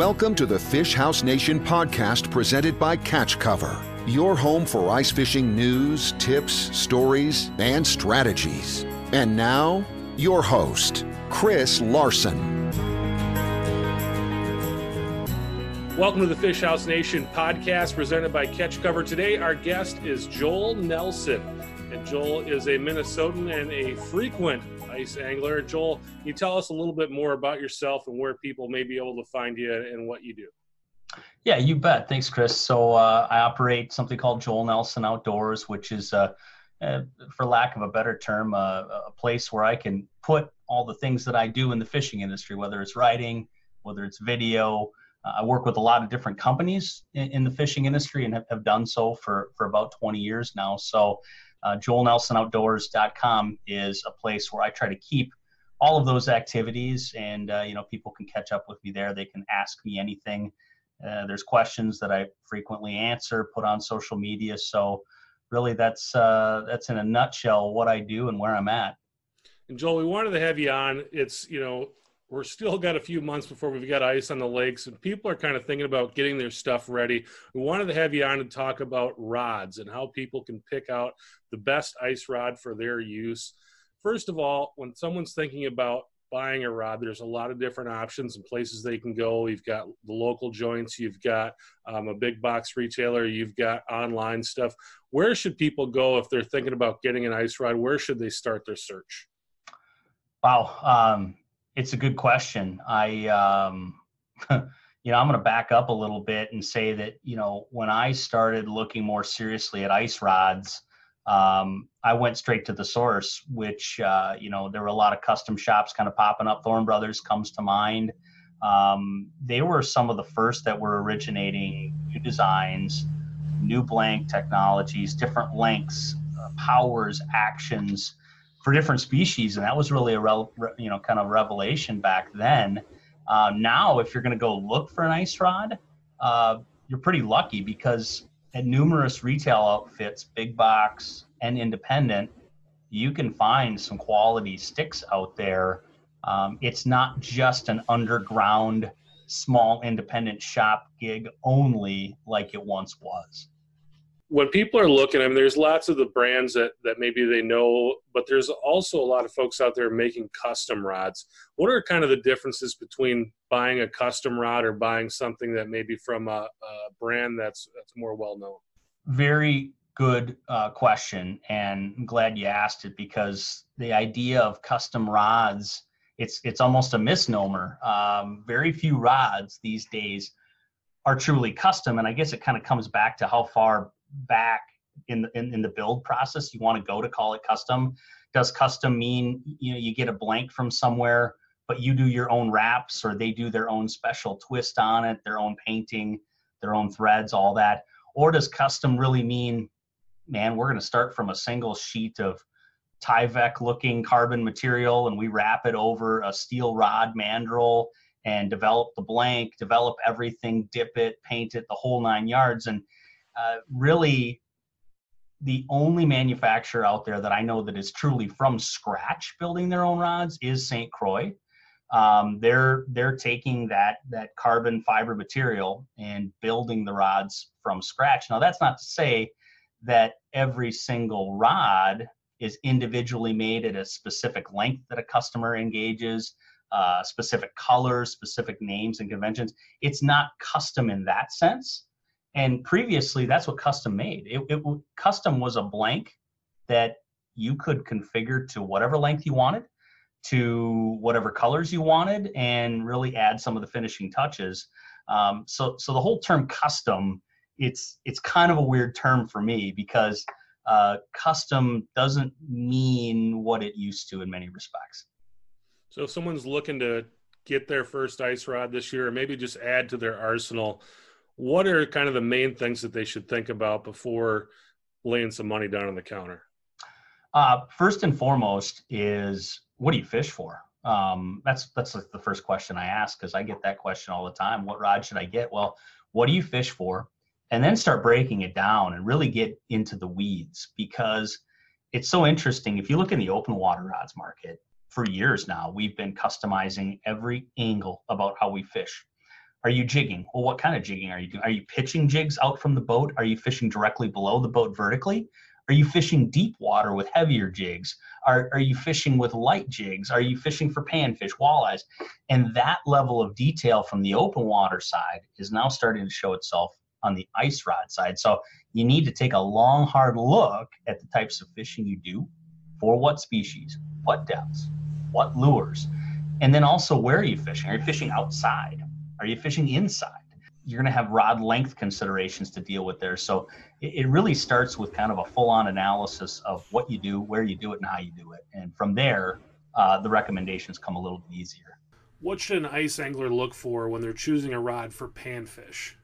Welcome to the Fish House Nation podcast presented by Catch Cover, your home for ice fishing news, tips, stories, and strategies. And now, your host, Chris Larson. Welcome to the Fish House Nation podcast presented by Catch Cover. Today, our guest is Joel Nelson. And Joel is a Minnesotan and a frequent ice angler. Joel, can you tell us a little bit more about yourself and where people may be able to find you and what you do? Yeah, you bet. Thanks, Chris. So uh, I operate something called Joel Nelson Outdoors, which is, uh, uh, for lack of a better term, uh, a place where I can put all the things that I do in the fishing industry, whether it's writing, whether it's video. Uh, I work with a lot of different companies in, the fishing industry and have, have, done so for, for about 20 years now. So uh, joelnelsonoutdoors.com is a place where I try to keep all of those activities and uh, you know people can catch up with me there. They can ask me anything. Uh, there's questions that i frequently answer put on social media. So really that's uh, that's in a nutshell what i do and where i'm at. And joel we wanted to have you on. It's you know we're still got a few months before we've got ice on the lakes and people are kind of thinking about getting their stuff ready. We wanted to have you on and talk about rods and how people can pick out the best ice rod for their use. First of all when someone's thinking about buying a rod there's a lot of different options and places they can go. You've got the local joints you've got um, a big box retailer you've got online stuff. Where should people go if they're thinking about getting an ice rod? Where should they start their search? Wow um, it's a good question. I, um, you know, I'm going to back up a little bit and say that, you know, when I started looking more seriously at ice rods, um, I went straight to the source, which, uh, you know, there were a lot of custom shops kind of popping up. Thorne Brothers comes to mind. Um, they were some of the first that were originating new designs, new blank technologies, different lengths, uh, powers, actions for different species, and that was really a rel- you know kind of revelation back then. Uh, now, if you're going to go look for an ice rod, uh, you're pretty lucky because at numerous retail outfits, big box and independent, you can find some quality sticks out there. Um, it's not just an underground small independent shop gig only like it once was when people are looking, I mean, there's lots of the brands that that maybe they know, but there's also a lot of folks out there making custom rods. What are kind of the differences between buying a custom rod or buying something that maybe from a, a brand that's that's more well known? Very good uh, question, and I'm glad you asked it because the idea of custom rods it's it's almost a misnomer. Um, very few rods these days are truly custom, and I guess it kind of comes back to how far back in the, in, in the build process you want to go to call it custom. Does custom mean you know you get a blank from somewhere but you do your own wraps or they do their own special twist on it their own painting their own threads all that? Or does custom really mean man we're going to start from a single sheet of Tyvek looking carbon material and we wrap it over a steel rod mandrel and develop the blank develop everything dip it paint it the whole nine yards and uh, really the only manufacturer out there that I know that is truly from scratch building their own rods is St. Croix. Um, they're they're taking that that carbon fiber material and building the rods from scratch. Now that's not to say that every single rod is individually made at a specific length that a customer engages, uh, specific colors, specific names and conventions. It's not custom in that sense. And previously, that's what custom made. It, it custom was a blank that you could configure to whatever length you wanted, to whatever colors you wanted, and really add some of the finishing touches. Um, so, so the whole term custom, it's it's kind of a weird term for me because uh, custom doesn't mean what it used to in many respects. So, if someone's looking to get their first ice rod this year, or maybe just add to their arsenal, what are kind of the main things that they should think about before laying some money down on the counter? Uh, first and foremost is what do you fish for? Um, that's that's like the first question I ask because I get that question all the time. What rod should I get? Well, what do you fish for? And then start breaking it down and really get into the weeds because it's so interesting. If you look in the open water rods market, for years now, we've been customizing every angle about how we fish Are you jigging? Well, what kind of jigging are you doing? Are you pitching jigs out from the boat? Are you fishing directly below the boat vertically? Are you fishing deep water with heavier jigs? Are, are you fishing with light jigs? Are you fishing for panfish, walleyes? And that level of detail from the open water side is now starting to show itself on the ice rod side. So you need to take a long, hard look at the types of fishing you do for what species, what depths, what lures, and then also where are you fishing? Are you fishing outside? Are you fishing inside? You're going to have rod length considerations to deal with there. So it, it really starts with kind of a full on analysis of what you do, where you do it, and how you do it. And from there, uh, the recommendations come a little bit easier. What should an ice angler look for when they're choosing a rod for panfish?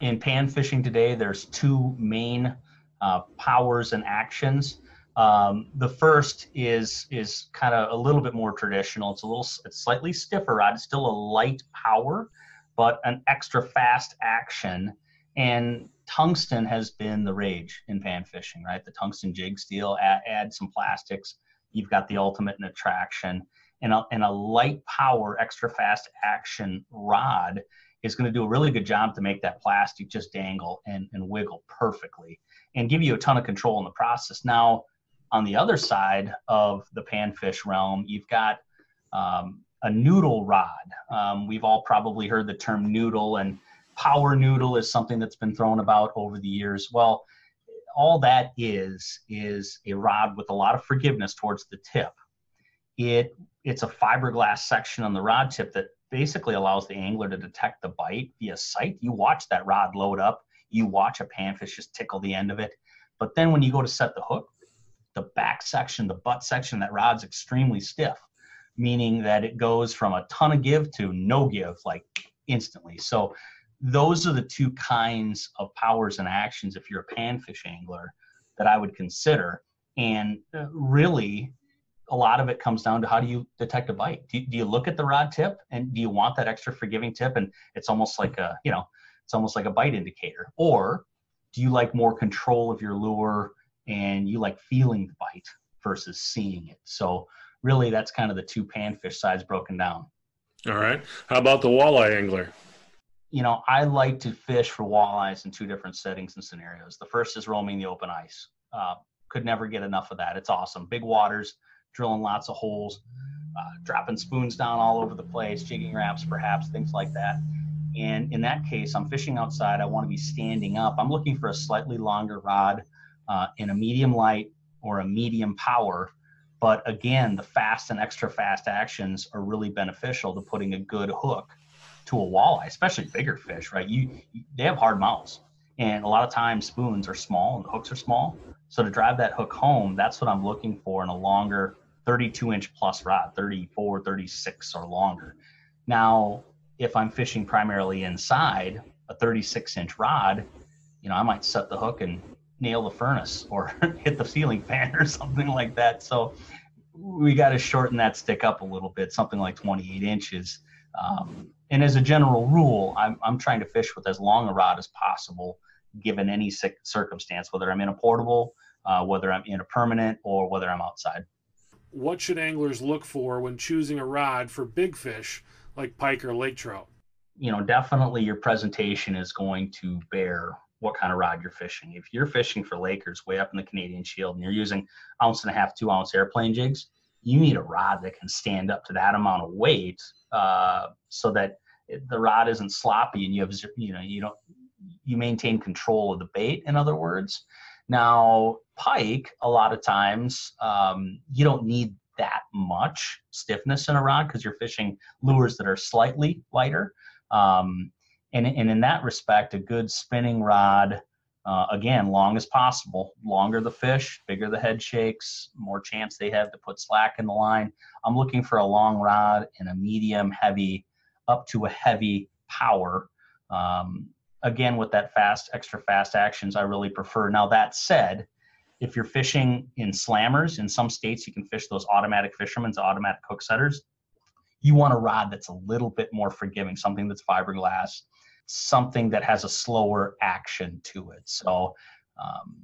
In pan fishing today, there's two main uh, powers and actions. Um, the first is is kind of a little bit more traditional. It's a little it's slightly stiffer rod. It's still a light power, but an extra fast action. And tungsten has been the rage in pan fishing, right? The tungsten jig steel, add, add some plastics. You've got the ultimate in attraction. And a, and a light power, extra fast action rod is going to do a really good job to make that plastic just dangle and, and wiggle perfectly and give you a ton of control in the process. Now, on the other side of the panfish realm, you've got um, a noodle rod. Um, we've all probably heard the term noodle, and power noodle is something that's been thrown about over the years. Well, all that is is a rod with a lot of forgiveness towards the tip. It it's a fiberglass section on the rod tip that basically allows the angler to detect the bite via sight. You watch that rod load up, you watch a panfish just tickle the end of it. But then when you go to set the hook, the back section, the butt section, that rod's extremely stiff, meaning that it goes from a ton of give to no give like instantly. So those are the two kinds of powers and actions if you're a panfish angler that I would consider. And uh, really, a lot of it comes down to how do you detect a bite? Do, do you look at the rod tip and do you want that extra forgiving tip? And it's almost like a, you know, it's almost like a bite indicator. Or do you like more control of your lure and you like feeling the bite versus seeing it. So really that's kind of the two panfish sides broken down. All right. How about the walleye angler? You know, I like to fish for walleyes in two different settings and scenarios. The first is roaming the open ice. Uh, could never get enough of that. It's awesome. Big waters, drilling lots of holes, uh, dropping spoons down all over the place, jigging Raps, perhaps, things like that. And in that case, I'm fishing outside. I want to be standing up. I'm looking for a slightly longer rod uh, in a medium light or a medium power. But again, the fast and extra fast actions are really beneficial to putting a good hook to a walleye, especially bigger fish, right? You, they have hard mouths, and a lot of times spoons are small and the hooks are small. So to drive that hook home, that's what I'm looking for in a longer 32 inch plus rod, 34, 36 or longer. Now, if I'm fishing primarily inside a 36 inch rod, you know, I might set the hook and nail the furnace or hit the ceiling fan or something like that. So we got to shorten that stick up a little bit, something like 28 inches. Um, and as a general rule, I'm, I'm trying to fish with as long a rod as possible, given any circumstance, whether I'm in a portable, uh, whether I'm in a permanent, or whether I'm outside. What should anglers look for when choosing a rod for big fish like pike or lake trout? You know, definitely your presentation is going to bear what kind of rod you're fishing. If you're fishing for Lakers way up in the Canadian Shield and you're using ounce and a half, two ounce airplane jigs, you need a rod that can stand up to that amount of weight uh, so that the rod isn't sloppy and you have you know you don't you maintain control of the bait. In other words, now pike a lot of times um, you don't need that much stiffness in a rod because you're fishing lures that are slightly lighter. Um, and, and in that respect, a good spinning rod, uh, again, long as possible. Longer the fish, bigger the head shakes, more chance they have to put slack in the line. I'm looking for a long rod and a medium heavy, up to a heavy power. Um, again, with that fast, extra fast actions, I really prefer. Now, that said, if you're fishing in slammers, in some states you can fish those automatic fishermen's automatic hook setters. You want a rod that's a little bit more forgiving, something that's fiberglass, something that has a slower action to it. So um,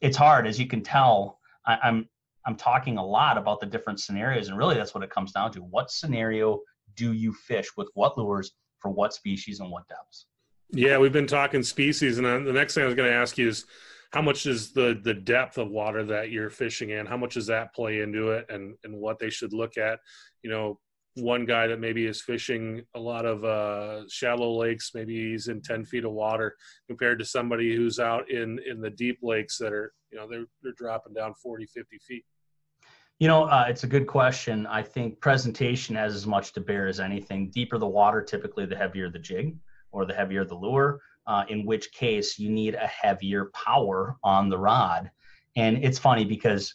it's hard, as you can tell. I, I'm I'm talking a lot about the different scenarios, and really that's what it comes down to. What scenario do you fish with what lures for what species and what depths. Yeah, we've been talking species, and the next thing I was going to ask you is how much is the the depth of water that you're fishing in? How much does that play into it, and and what they should look at? You know, one guy that maybe is fishing a lot of uh, shallow lakes, maybe he's in 10 feet of water compared to somebody who's out in, in the deep lakes that are, you know, they're, they're dropping down 40, 50 feet. You know, uh, it's a good question. I think presentation has as much to bear as anything. Deeper the water, typically the heavier the jig or the heavier the lure, uh, in which case you need a heavier power on the rod. And it's funny because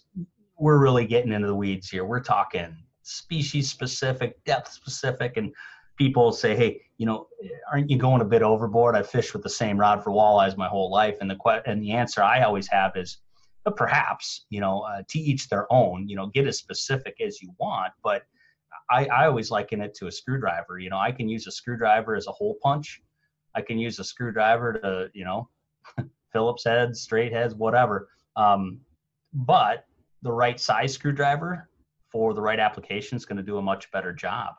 we're really getting into the weeds here. We're talking species specific, depth specific, and people say, "Hey, you know, aren't you going a bit overboard?" I've fished with the same rod for walleyes my whole life, and the que- and the answer I always have is, but perhaps, you know, uh, to each their own. You know, get as specific as you want, but I, I always liken it to a screwdriver. You know, I can use a screwdriver as a hole punch. I can use a screwdriver to, you know, Phillips heads, straight heads, whatever. Um, but the right size screwdriver for the right application is going to do a much better job.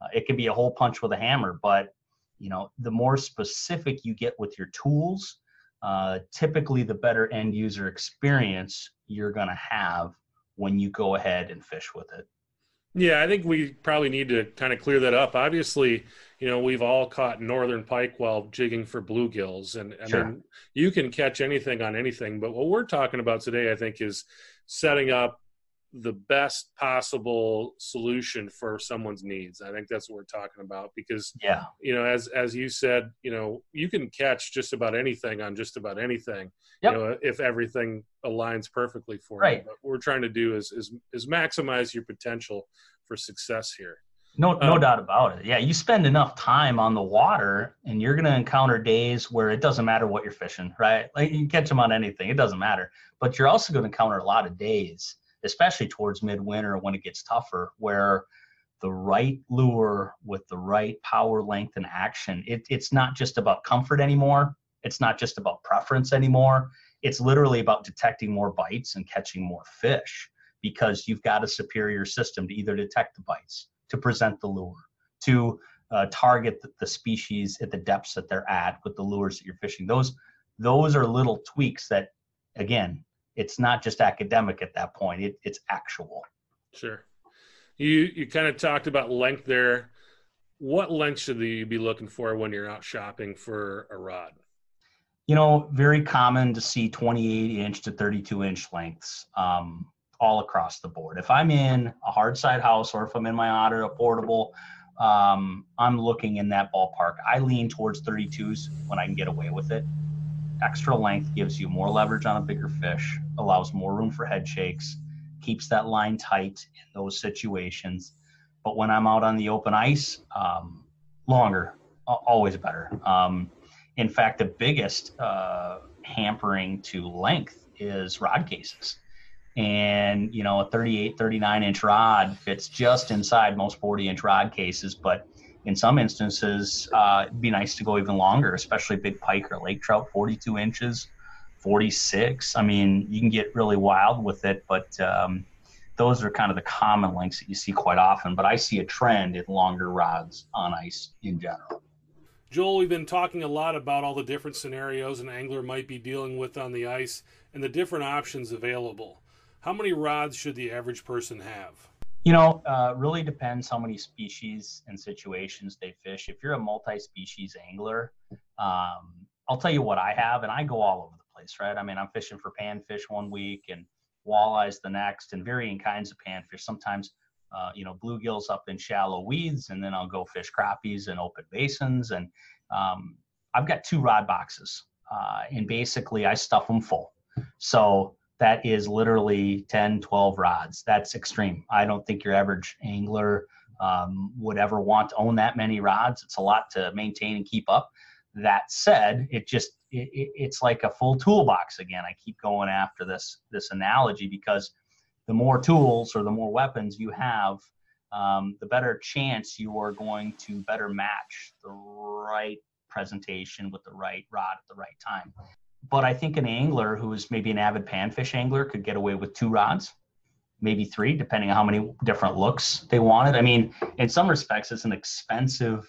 Uh, it could be a hole punch with a hammer, but you know, the more specific you get with your tools, uh, typically the better end user experience you're going to have when you go ahead and fish with it. Yeah, I think we probably need to kind of clear that up. Obviously, you know, we've all caught northern pike while jigging for bluegills, and I sure. mean, you can catch anything on anything. But what we're talking about today, I think, is setting up the best possible solution for someone's needs. I think that's what we're talking about because yeah, you know, as as you said, you know, you can catch just about anything on just about anything. Yep. You know, if everything aligns perfectly for right. you. But what we're trying to do is is is maximize your potential for success here. No, no um, doubt about it. Yeah, you spend enough time on the water, and you're going to encounter days where it doesn't matter what you're fishing, right? Like you catch them on anything, it doesn't matter. But you're also going to encounter a lot of days especially towards midwinter when it gets tougher, where the right lure with the right power, length, and action, it, it's not just about comfort anymore. It's not just about preference anymore. It's literally about detecting more bites and catching more fish because you've got a superior system to either detect the bites, to present the lure, to uh, target the, the species at the depths that they're at with the lures that you're fishing. Those those are little tweaks that, again, it's not just academic at that point it, it's actual. Sure. You you kind of talked about length there. What length should you be looking for when you're out shopping for a rod? You know very common to see 28 inch to 32 inch lengths um, all across the board. If i'm in a hard side house or if i'm in my otter a portable um, i'm looking in that ballpark. I lean towards 32s when i can get away with it extra length gives you more leverage on a bigger fish, allows more room for head shakes, keeps that line tight in those situations. But when I'm out on the open ice, um, longer, always better. Um, in fact, the biggest uh, hampering to length is rod cases. And, you know, a 38, 39 inch rod fits just inside most 40 inch rod cases, but in some instances, uh, it'd be nice to go even longer, especially big pike or lake trout, 42 inches, 46. I mean, you can get really wild with it, but um, those are kind of the common lengths that you see quite often. But I see a trend in longer rods on ice in general. Joel, we've been talking a lot about all the different scenarios an angler might be dealing with on the ice and the different options available. How many rods should the average person have? You know, uh, really depends how many species and situations they fish. If you're a multi-species angler, um, I'll tell you what I have, and I go all over the place, right? I mean, I'm fishing for panfish one week and walleyes the next, and varying kinds of panfish. Sometimes, uh, you know, bluegills up in shallow weeds, and then I'll go fish crappies in open basins. And um, I've got two rod boxes, uh, and basically I stuff them full. So that is literally 10, 12 rods. That's extreme. I don't think your average angler um, would ever want to own that many rods. It's a lot to maintain and keep up. That said, it just it, it's like a full toolbox again. I keep going after this this analogy because the more tools or the more weapons you have, um, the better chance you are going to better match the right presentation with the right rod at the right time but I think an angler who is maybe an avid panfish angler could get away with two rods. maybe three, depending on how many different looks they wanted. I mean, in some respects, it's an expensive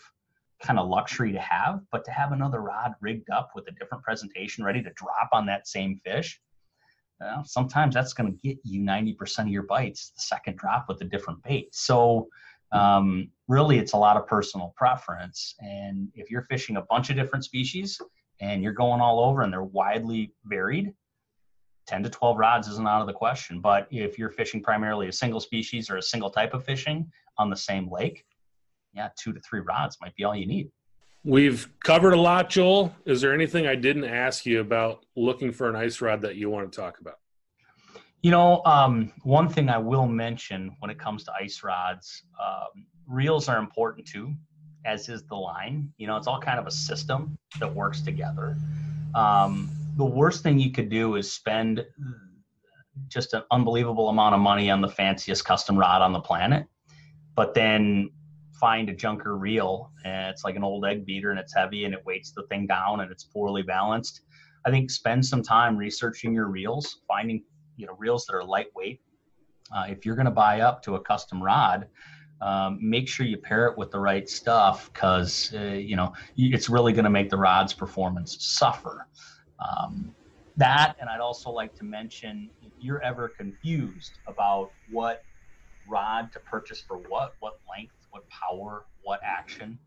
kind of luxury to have, but to have another rod rigged up with a different presentation ready to drop on that same fish, well, sometimes that's going to get you 90% of your bites the second drop with a different bait. So, um, really, it's a lot of personal preference. And if you're fishing a bunch of different species and you're going all over and they're widely varied, 10 to 12 rods isn't out of the question. But if you're fishing primarily a single species or a single type of fishing on the same lake, yeah, two to three rods might be all you need. We've covered a lot, Joel. Is there anything I didn't ask you about looking for an ice rod that you want to talk about? You know, um, one thing I will mention when it comes to ice rods, um, reels are important too, as is the line. You know, it's all kind of a system that works together. Um, the worst thing you could do is spend just an unbelievable amount of money on the fanciest custom rod on the planet, but then find a junker reel and it's like an old egg beater and it's heavy and it weights the thing down and it's poorly balanced. I think spend some time researching your reels, finding you know reels that are lightweight. Uh, if you're going to buy up to a custom rod, um, make sure you pair it with the right stuff because uh, you know it's really going to make the rod's performance suffer. Um, that, and I'd also like to mention if you're ever confused about what rod to purchase for what, what length, what power, what action,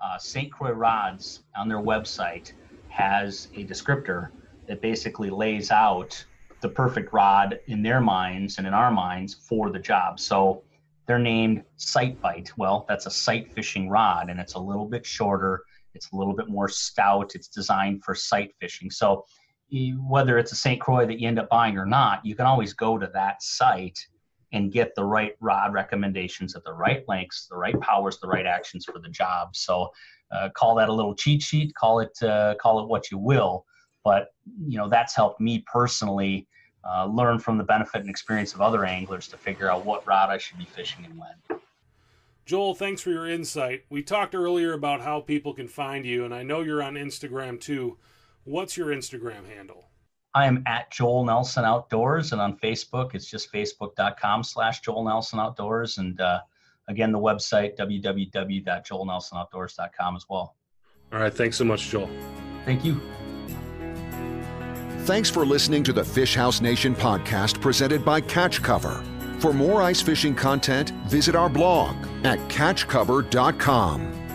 uh, St. Croix Rods on their website has a descriptor that basically lays out the perfect rod in their minds and in our minds for the job. So they're named Sight Bite. Well, that's a sight fishing rod, and it's a little bit shorter it's a little bit more stout. It's designed for sight fishing. So whether it's a St. Croix that you end up buying or not, you can always go to that site and get the right rod recommendations at the right lengths, the right powers, the right actions for the job. So uh, call that a little cheat sheet, call it uh, call it what you will, but you know that's helped me personally uh, learn from the benefit and experience of other anglers to figure out what rod I should be fishing and when. Joel, thanks for your insight. We talked earlier about how people can find you, and I know you're on Instagram too. What's your Instagram handle? I am at Joel Nelson Outdoors, and on Facebook, it's just facebook.com slash Joel Nelson Outdoors. And uh, again, the website, www.joelnelsonoutdoors.com as well. All right. Thanks so much, Joel. Thank you. Thanks for listening to the Fish House Nation podcast presented by Catch Cover. For more ice fishing content, visit our blog at catchcover.com.